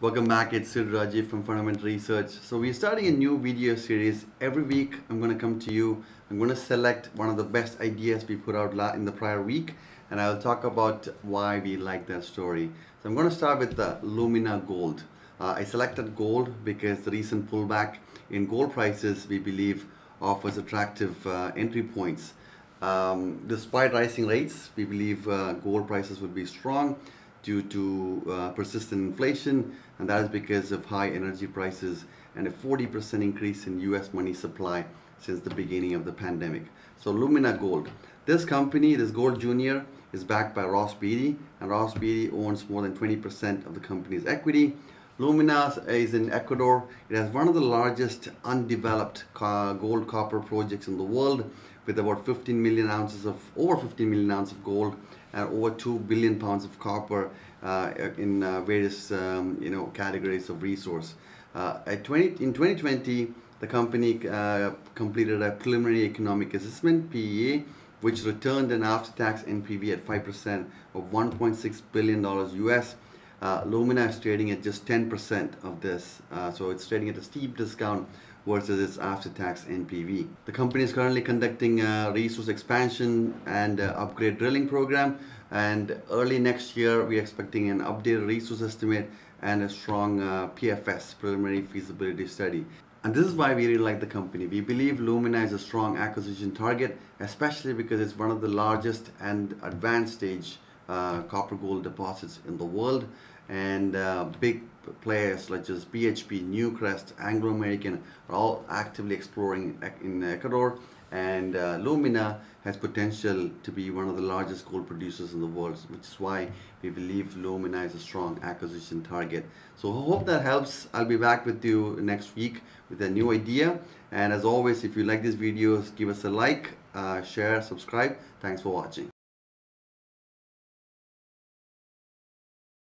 Welcome back, it's Sid Rajeev from Fundamental Research. So we're starting a new video series. Every week I'm going to come to you. I'm going to select one of the best ideas we put out in the prior week and I'll talk about why we like that story. So I'm going to start with the Lumina Gold. Uh, I selected gold because the recent pullback in gold prices we believe offers attractive uh, entry points. Um, despite rising rates, we believe uh, gold prices will be strong due to uh, persistent inflation and that is because of high energy prices and a 40% increase in US money supply since the beginning of the pandemic. So Lumina Gold. This company, this Gold Junior, is backed by Ross Beaty and Ross Beaty owns more than 20% of the company's equity. Lumina is in Ecuador. It has one of the largest undeveloped gold copper projects in the world with about 15 million ounces of over 15 million ounces of gold and over 2 billion pounds of copper uh, in uh, various um, you know categories of resource. Uh, at 20, in 2020, the company uh, completed a preliminary economic assessment (PEA), which returned an after-tax NPV at 5% of 1.6 billion dollars US. Uh, Lumina is trading at just 10% of this, uh, so it's trading at a steep discount versus its after-tax NPV. The company is currently conducting a resource expansion and upgrade drilling program and early next year we're expecting an updated resource estimate and a strong uh, PFS, preliminary feasibility study. And this is why we really like the company. We believe Lumina is a strong acquisition target, especially because it's one of the largest and advanced stage uh, copper gold deposits in the world. And uh, big players such as BHP, Newcrest, Anglo American are all actively exploring in Ecuador. And uh, Lumina has potential to be one of the largest gold producers in the world which is why we believe Lumina is a strong acquisition target. So I hope that helps. I'll be back with you next week with a new idea. And as always if you like these videos give us a like uh, share subscribe. Thanks for watching